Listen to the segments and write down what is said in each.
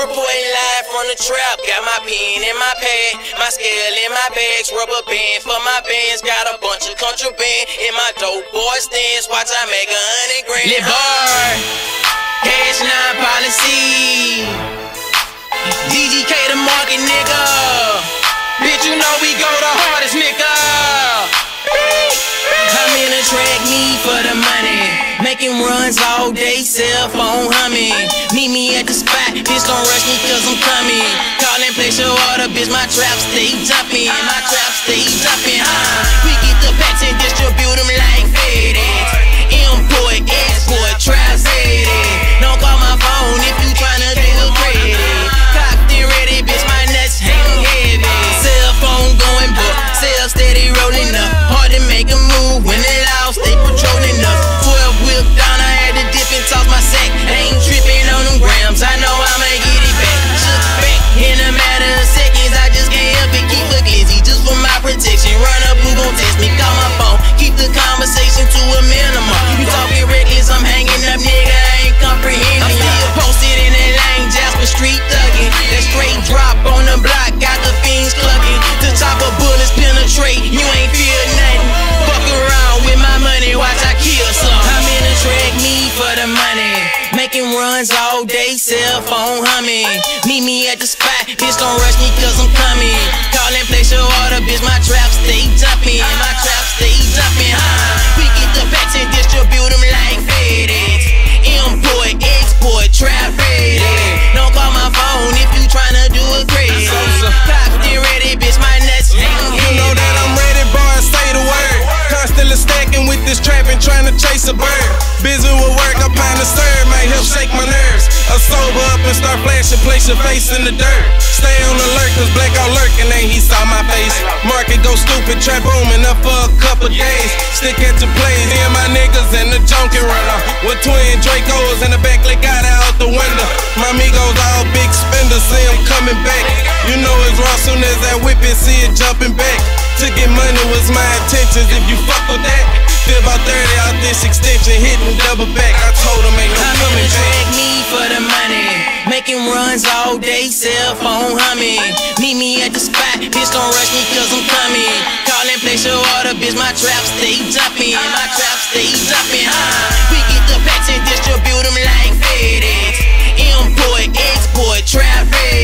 Reporting live from the trap, got my pen in my pad, my scale in my bags, rubber band for my bands, got a bunch of contraband in my dope boy stance. Watch I make a hundred grand. Live hard, cash nine policy. DGK the market nigga, bitch you know we go the hardest nigga. I'm in a track meet for the money. Making runs all day, cell phone humming. Meet me at the spot, bitch don't rush me cause I'm coming. Call and place your order, bitch, my trap stay jumping. My trap stay jumping, huh? We nigga. I ain't comprehending. I'm still posted in that lane, Jasper Street thugging. That straight drop on the block, got the fiends clucking. The top of bullets penetrate, you ain't feel nothing. Fuck around with my money, watch I kill some. I'm in a track, meet for the money. Making runs all day, cell phone humming. Meet me at the spot, bitch don't rush me cause I'm coming. Call and place your order, bitch, my trap this trap and trying to chase a bird. Busy with work, I'm to serve, might help shake my nerves. I sober up and start flashing, place your face in the dirt. Stay on alert, cause black out lurking, ain't he saw my face. Market go stupid, trap booming up for a couple days. Stick at your me and my niggas in the junkie runner. With twin Dracos in the back, they got out the window. My amigos all big spenders, see them coming back. You know it's raw soon as that whip it, see it jumping back. To get money was my intentions, if you fuck with that. Double back. I told them ain't no I'm coming in back. meet for the money. Making runs all day, cell phone humming. Meet me at the spot, bitch don't rush me cause I'm coming. Call and place your order, bitch, my trap stay jumping. My trap stay jumping, huh? We get the packs and distribute them like FedEx. Import, export, trap ready.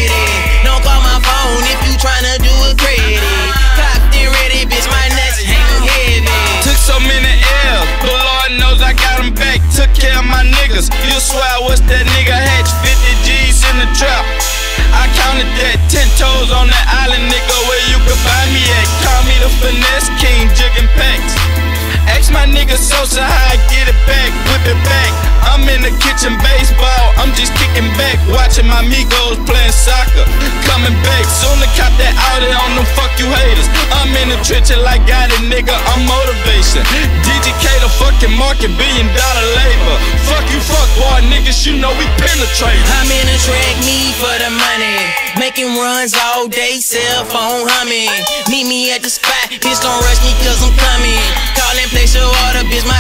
10 on that island, nigga, where you could find me at. Call me the finesse king, jigging packs. Ask my nigga Sosa how I get it back, whip it back. I'm in the kitchen baseball, I'm just kicking back, watching my Migos playing soccer. Coming back, soon to cop that Audi on them fuck you haters. I'm in the trenches like got it, nigga, I'm motivation. DGK the fucking market, billion dollar labor. Fuck boy, niggas, you know we penetrate. I'm in a track, meet for the money. Making runs all day, cell phone humming. Meet me at the spot, bitch don't rush me cause I'm coming. Call and place your order, bitch, my